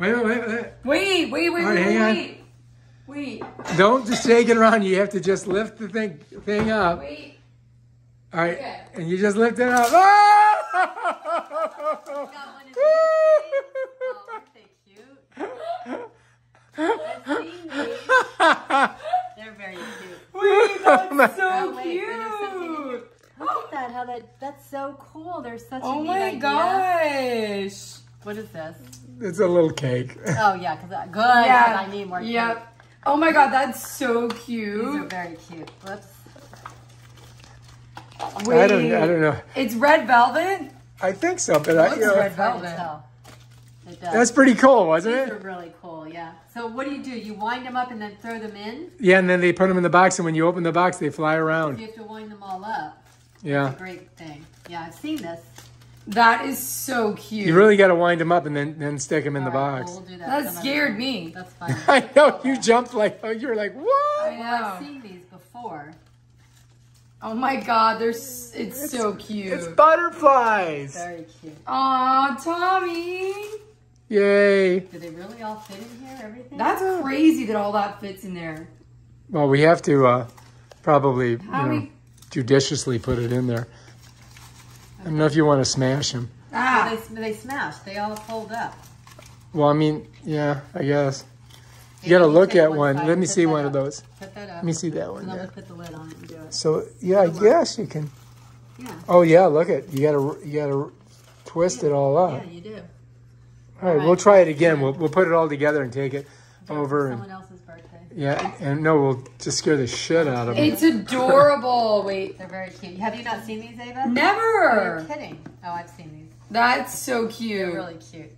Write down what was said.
Wait, wait, wait, wait. Wait, wait, wait, All right, wait, on. wait. Wait, Don't just shake it around. You have to just lift the thing thing up. wait. All right, Okay. and you just lift it up. Got one of these. Oh, they cute? I've seen these. They're very cute. Wait, that's oh, so Oh, wait, there's something in cute. Look at that, how that, that's so cool. They're such oh a Oh neat my idea. gosh. What is this? it's a little cake. Oh yeah, because good, 'cause Yeah. I need more cake. Yep. Oh my god, that's so cute. These are cute. very cute. Whoops. Wait. I don't. I don't know. It's red velvet? I think so, but I, Looks you know, red It's hard to velvet. tell. It does. that's pretty cool, wasn't These it? are really cool, yeah. So what do you do? You wind them up and then throw them in? Yeah, and then they put them in the box, and when you open the box, they fly around. You have to wind them all up. Yeah, Great thing. Yeah, I've seen this. That is so cute. you really got to wind them up and then then stick them in the All right, box. well, we'll do that that scared me. That's fine. I know you jumped like oh, you were like what? I Well, I've seen these before. Oh my god, they're s- it's, so cute. It's butterflies! Very cute. Aw, Tommy. Yay! Do they really all fit in here? Everything? That's crazy that all that fits in there. Well, we have to uh, probably you know, we- judiciously put it in there. I don't know if you want to smash them. Ah, they, they smash. They all fold up. Well, I mean, yeah, I guess. You got to look at one one. Let me see that one of those. Put that up. Let me see that one And then there. we'll put the lid on it and do it. So yeah, I guess you can. Yeah. Oh yeah, look at you got to you got to twist it all up. Yeah, you do. All right, we'll try it again. We'll we'll put it all together and take it over and Someone else's birthday. yeah, and no, we'll just scare the shit out of them. it's adorable. Oh, wait, They're very cute. Have you not seen these, Ava? Oh, never. you're kidding. Oh, I've seen these. That's so They're cute. really cute.